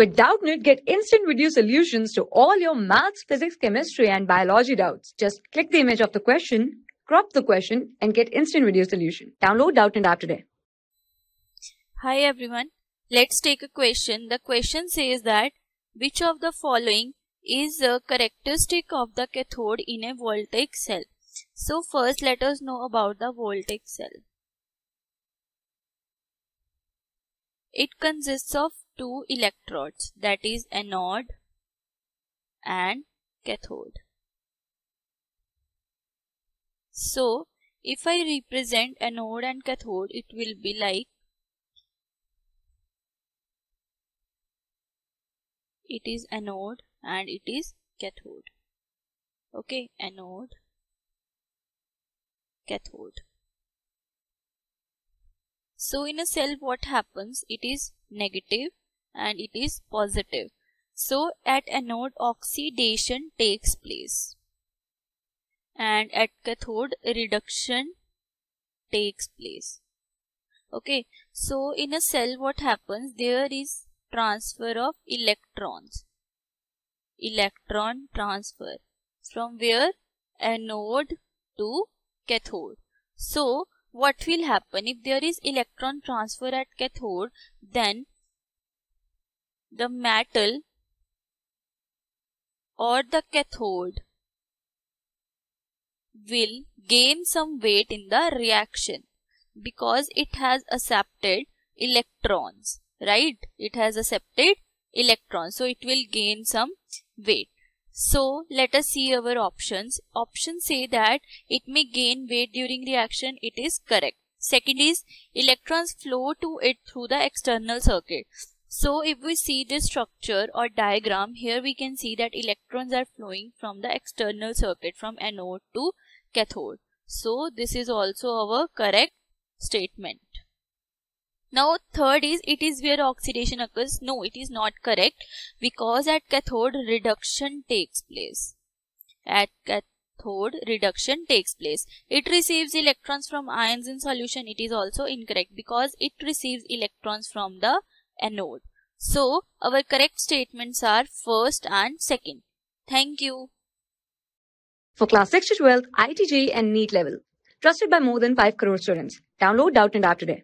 With Doubtnut, get instant video solutions to all your maths, physics, chemistry, and biology doubts. Just click the image of the question, crop the question, and get instant video solution. Download Doubtnut app today. Hi everyone. Let's take a question. The question says that which of the following is a characteristic of the cathode in a voltaic cell? So first let us know about the voltaic cell. It consists of two electrodes that is anode and cathode. So if I represent anode and cathode it will be like it is anode and it is cathode. Okay, anode, cathode. So in a cell what happens? It is negative and it is positive. So at anode oxidation takes place and at cathode reduction takes place. Okay, so in a cell what happens? There is transfer of electrons. Electron transfer from where? Anode to cathode. So what will happen if there is electron transfer at cathode then the metal or the cathode will gain some weight in the reaction because it has accepted electrons right it has accepted electrons so it will gain some weight so let us see our options. Options say that it may gain weight during reaction. It is correct. Second is electrons flow to it through the external circuit. So if we see this structure or diagram, here we can see that electrons are flowing from the external circuit from anode to cathode. So this is also our correct statement. Now third is it is where oxidation occurs. No, it is not correct because at cathode reduction takes place. At cathode reduction takes place. It receives electrons from ions in solution. It is also incorrect because it receives electrons from the anode. So our correct statements are first and second. Thank you. For class 6 to 12, IIT JEE and NEET level. Trusted by more than 5 crore students. Download Doubtnut App today.